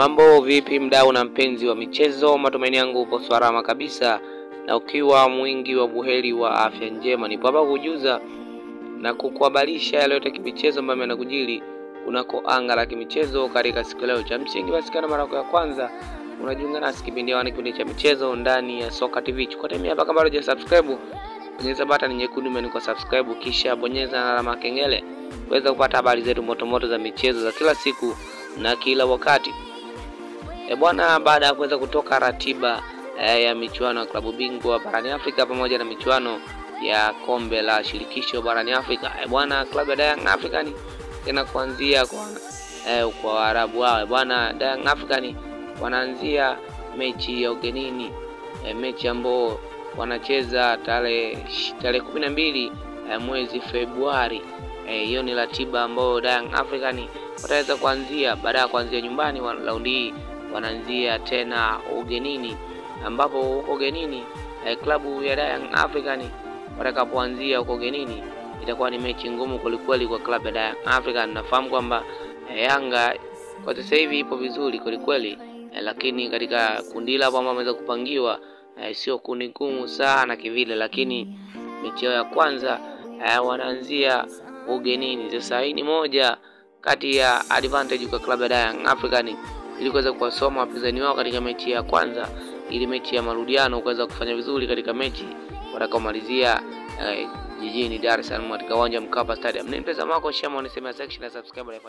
Mambo vipi, mdau na mpenzi wa michezo? Matumaini yangu upo salama kabisa, na ukiwa mwingi wa buheri wa afya njema. Nipo hapa kujuza na kukuhabarisha yale yote kimichezo ambayo yanakujili kunako anga la kimichezo katika siku leo. Cha msingi basi, kana mara ya kwanza unajiunga nasi kipindi hewani, kipindi cha michezo ndani ya Soka TV. Chukua time hapa, kama bado hujasubscribe, bonyeza button nyekundu imeandikwa subscribe, kisha bonyeza na alama kengele uweza kupata habari zetu motomoto za michezo za kila siku na kila wakati. E bwana, baada ya kuweza kutoka ratiba e, ya michuano ya klabu bingwa barani Afrika pamoja na michuano ya kombe la shirikisho barani Afrika, e bwana, klabu ya Young African tena kuanzia kwa e, kwa Waarabu wao. E bwana, Young African wanaanzia mechi ya ugenini e, mechi ambao wanacheza tarehe tarehe kumi na mbili e, mwezi Februari. Hiyo e, ni ratiba ambayo Young African wataweza kuanzia baada ya kuanzia nyumbani, raundi hii wanaanzia tena ugenini, ambapo huko ugenini eh, klabu ya Young African watakapoanzia huko ugenini itakuwa ni mechi ngumu kwelikweli kwa klabu ya Young African. Nafahamu kwamba eh, Yanga kwa sasa hivi ipo vizuri kwelikweli eh, lakini katika kundi la ambao wameweza kupangiwa eh, sio kundi ngumu sana kivile, lakini mechi yao ya kwanza eh, wanaanzia ugenini. Sasa hii ni moja kati ya advantage kwa klabu ya Young African ili kuweza kuwasoma wapinzani wao katika mechi ya kwanza, ili mechi ya marudiano kuweza kufanya vizuri katika mechi watakaomalizia eh, jijini Dar es Salaam katika uwanja Mkapa Stadium. Ni mtazamo wako, Shema, unisemea section na subscribe.